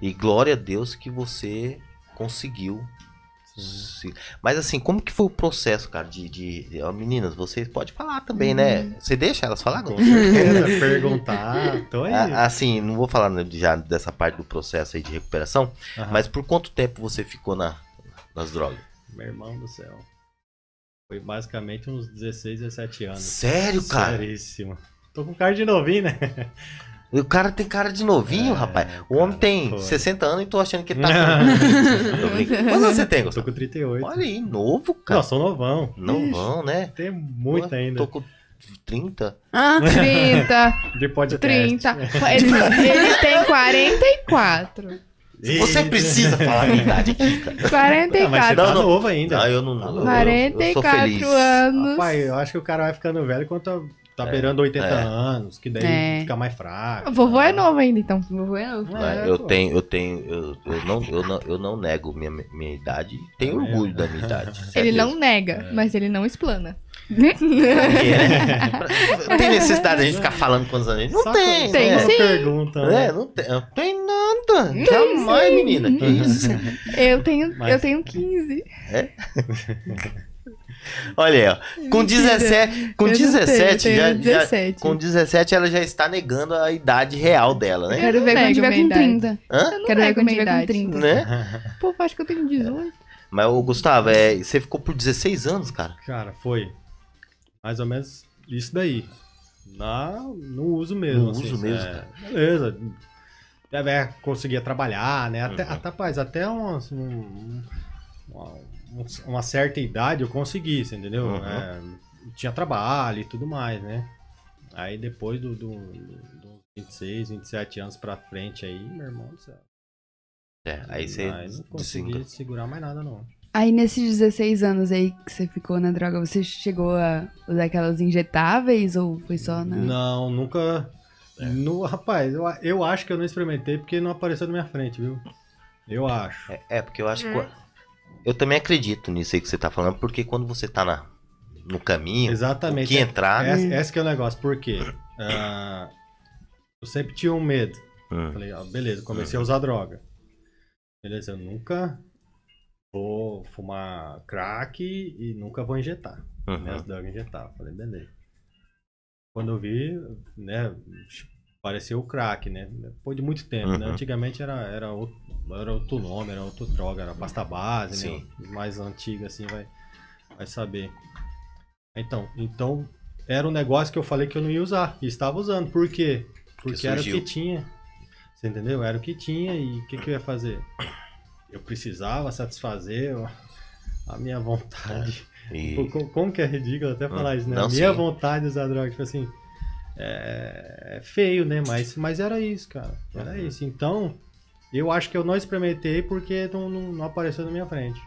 E glória a Deus que você conseguiu. se- Mas assim, como que foi o processo, cara, de... de... ó, meninas, vocês podem falar também, né? Você deixa elas falar? Com certeza, perguntar. Tô aí. Assim, não vou falar né, já dessa parte do processo aí de recuperação, Aham. mas por quanto tempo você ficou na, nas drogas? Meu irmão do céu. Foi basicamente uns 16, 17 anos. Sério, cara? Seríssimo. Tô com cara de novinho, né? O cara tem cara de novinho, É, rapaz. O cara, homem tem foi. 60 anos e tô achando que ele tá. Quantos anos você tem, Eu tô Gustavo? com 38. Olha aí, novo, cara. Não, sou novão. Não vão, né? Tem muito Pô, ainda. Tô com 30. Ah, 30, De podcast. 30. Ele, ele tem 44. Você precisa falar a minha idade aqui, cara. Ah, mas você 44. tá Não, não. novo ainda. Ah, eu não. eu- eu- eu sou 44 feliz. anos. Rapaz, eu acho que o cara vai ficando velho quando tá, É, beirando 80 é. anos, que daí É. fica mais fraco. O vovô é tá? novo ainda, então. O vovô é novo. É, eu pô. tenho, eu tenho, eu, eu não, eu não, eu não nego minha, minha idade. Tenho É. orgulho da minha idade. Ele sério não nega, mas ele não explana. Né? Não tem necessidade de a gente ficar falando quantos anos a gente. Não Só tem, quando- Tem né? sim. pergunta, né? É, não tem, não tem nada. Jamais, menina. Que isso? Eu tenho, Mas- eu tenho 15. Olha aí, ó. Com 17, com Eu não 17, tenho, eu já, tenho já- 17. com 17 ela já está negando a idade real dela, né? Quero ver quando tiver com idade. 30. Hã? Eu não Quero ver quando minha tiver com idade. 30. Né? Pô, acho que eu tenho 18. Mas o Gustavo, é, você ficou por 16 anos, cara. Cara, foi mais ou menos isso daí. Na, no uso mesmo. No assim, uso mesmo, é, cara. Beleza. Deve, é, conseguia trabalhar, né? Até, Uhum. até, rapaz, até um- um- um- uma certa idade eu consegui, você entendeu? Uhum. É, tinha trabalho e tudo mais, né? Aí depois do, do, do 26, 27 anos pra frente aí, meu irmão do céu. É, aí você Aí não consegui segurar mais nada, não. Aí nesses 16 anos aí que você ficou na droga, você chegou a usar aquelas injetáveis ou foi só na. Não, nunca. No, rapaz, eu, eu acho que eu não experimentei porque não apareceu na minha frente, viu? Eu acho. É, é, porque eu acho que. Eu também acredito nisso aí que você tá falando, porque quando você tá na, no caminho, Exatamente. que entrar. Essa, essa que é o negócio, por quê? Ah, eu sempre tinha um medo. Hum, Falei, beleza, comecei a usar droga. Beleza, eu nunca vou fumar crack e nunca vou injetar. uhum. Minhas drogas injetar. Falei, beleza. Quando eu vi, né, pareceu o crack, né? Depois de muito tempo, né? Uhum. Antigamente era, era, outro, era outro nome, era outra droga, era pasta base, Sim. né? Mais antiga, assim, vai, vai saber. Então, então, era um negócio que eu falei que eu não ia usar. E estava usando. Por quê? Porque era o que tinha. Você entendeu? Era o que tinha e o que, que eu ia fazer? Eu precisava satisfazer a minha vontade. E- Pô, co- Como que é ridículo até falar isso, né? Não, a minha sim. vontade de usar droga, tipo assim. É, é feio, né? Mas, mas era isso, cara. Era Uhum. isso. Então, eu acho que eu não experimentei porque não, não, não apareceu na minha frente.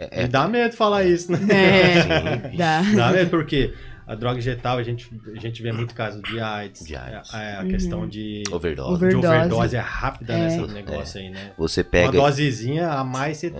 é, E dá medo falar isso, né? É, Sim, dá. Dá medo porque a droga injetável, a gente, a gente vê muito caso de AIDS. De AIDS. É, a Uhum. questão de, overdose. Over- de Overdose. overdose é rápida É. nesse negócio aí, né? Você Uma pega, dosezinha a mais você.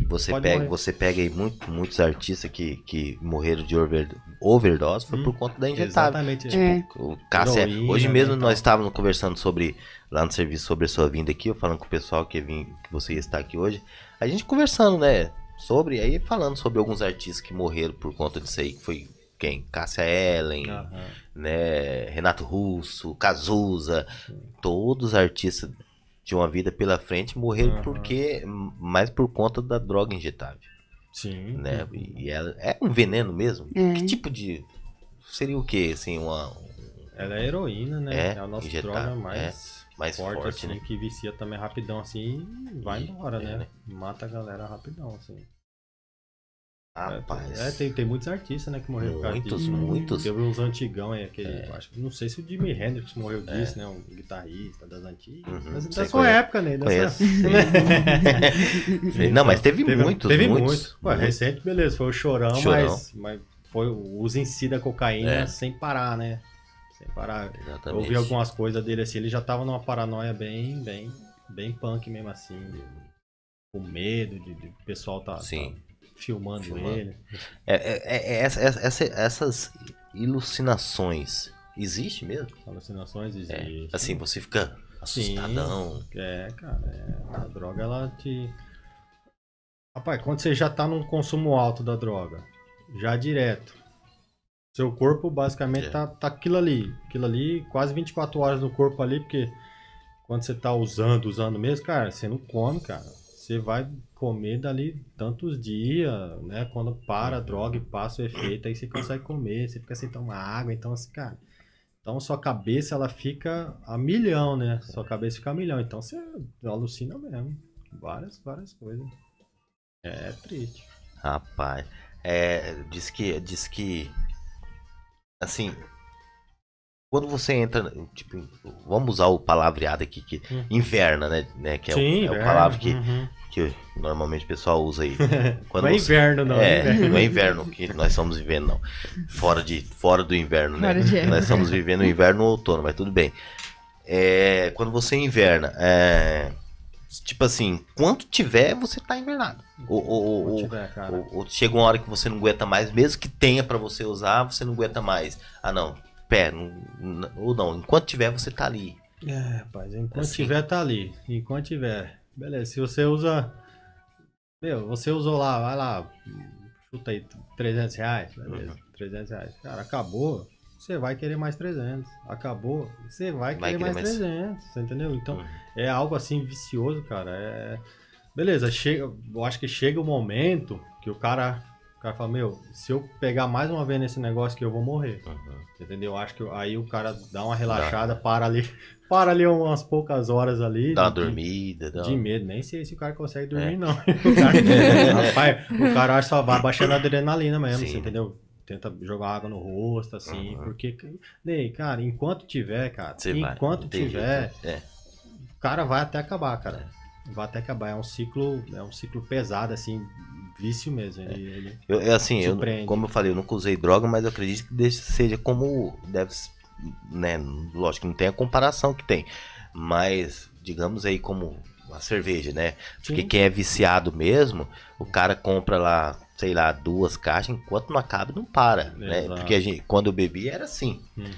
É. você pode pega, morrer. você pega aí muito, muitos artistas que, que morreram de over- overdose foi Hum, por conta da injetável. Exatamente. É. O Cássia, Heroína, hoje mesmo né, nós tal. estávamos conversando sobre lá no serviço sobre a sua vinda aqui, eu falando com o pessoal que vim, que você ia estar aqui hoje. A gente conversando, né, sobre aí falando sobre alguns artistas que morreram por conta disso aí, que foi quem? Cássia Ellen, Aham. né, Renato Russo, Cazuza, todos os artistas de uma vida pela frente morreram Aham. porque mais por conta da droga injetável, Sim. né? E ela é um veneno mesmo. É. Que tipo de seria o que assim, uma Ela é heroína, né? É, É, a nossa injetável, droga mais, mais forte, forte, assim, né? que vicia também rapidão, assim, e vai E- embora, é, né? né? Mata a galera rapidão, assim. Rapaz. É, tem, tem muitos artistas, né, que morreram Muitos, muitos. Teve uns antigão aí, aquele, É. eu acho, não sei se o Jimi Hendrix morreu disso, né, um guitarrista das antigas. Uhum, Mas da sua qual é. época, né? Dessa... Conheço. Não, mas teve, muitos, Teve muitos. muito. Ué, recente, beleza, foi o Chorão, Chorão. Mas, mas foi o uso em si da cocaína É. sem parar, né? Sem parar. Eu Exatamente. ouvi algumas coisas dele assim, ele já tava numa paranoia bem, bem, bem punk mesmo assim. com medo de, de pessoal tá, Sim. tá filmando, Filmando. ele. É, é- é- é essa- essa- essas ilucinações existe mesmo? Alucinações É, existem. assim, você fica assustadão. É, cara, é, a droga ela te. Rapaz, quando você já tá num consumo alto da droga, já direto, seu corpo basicamente É. tá, tá aquilo ali. Aquilo ali, quase 24 horas no corpo ali, porque quando você tá usando, usando mesmo, cara, você não come, cara. Você vai comer dali tantos dias, né? Quando para a droga e passa o efeito, aí você consegue comer, você fica sem tomar água, então assim, cara. Então sua cabeça ela fica a milhão, né? Sua cabeça fica a milhão. Então você alucina mesmo. Várias, várias coisas. É triste. Rapaz, é, diz que, diz que, assim, quando você entra, tipo, vamos usar o palavreado aqui, que Hum. inverna, né, né, que é, o, é o palavra que, uhum. que normalmente o pessoal usa aí. Quando Não é você- inverno, não. é, inverno. não é inverno que nós estamos vivendo, não. Fora, de, fora do inverno, né? Nós estamos vivendo o inverno ou outono, mas tudo bem. É, quando você inverna, é, tipo assim, quanto tiver, você tá invernado. Ou, ou- ou- tiver, cara. ou, ou chega uma hora que você não aguenta mais, mesmo que tenha pra você usar, você não aguenta mais. Ah, não, pé, ou não, enquanto tiver, você tá ali. É, rapaz, enquanto Assim. tiver, tá ali. Enquanto tiver. Beleza, se você usa. Meu, você usou lá, vai lá, chuta aí, 300 reais, beleza, Uhum. 300 reais. Cara, acabou, você vai querer mais 300. Acabou, você vai Vai querer querer mais mais. 300, você entendeu? Então, Uhum. é algo assim vicioso, cara. É... Beleza, chega, eu acho que chega o momento que o cara, cara fala, meu, se eu pegar mais uma vez nesse negócio que eu vou morrer. Uhum. Entendeu? Eu Acho que aí o cara dá uma relaxada, para ali, para ali umas poucas horas ali. Dá uma de- dormida, dá De medo, nem sei se o cara consegue dormir, É. não. O cara, rapaz, o cara só vai baixando a adrenalina mesmo, Sim. você entendeu? Tenta jogar água no rosto, assim, Uhum. porque. Ney, cara, enquanto tiver, cara, Você enquanto tiver. É. o cara vai até acabar, cara. Vai até acabar. É um ciclo, é um ciclo pesado, assim, vício mesmo. Ele, ele- Eu, eu, assim, eu, como eu falei, eu nunca usei droga, mas eu acredito que seja como deve, né? Lógico que não tem a comparação que tem, mas digamos aí como a cerveja, né? Porque Sim. quem é viciado mesmo, o cara compra lá, sei lá, duas caixas, enquanto não acaba, não para, né? Exato. Porque a gente, quando eu bebi era assim. Uhum.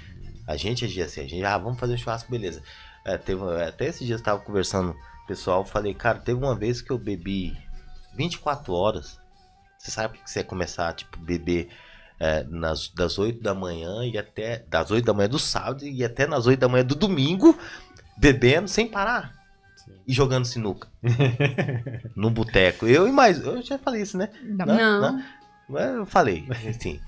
A gente agia assim, a gente, ah, vamos fazer um churrasco, beleza. É, teve, até esses dias eu tava conversando com o pessoal, falei, cara, teve uma vez que eu bebi 24 horas. Você sabe que você ia começar, tipo, beber é, nas, das 8 da manhã e até. Das 8 da manhã do sábado e até nas 8 da manhã do domingo, bebendo sem parar. Sim. E jogando sinuca. no boteco. Eu e mais. Eu já falei isso, né? Não. Não, Não. não. Mas Eu falei, assim.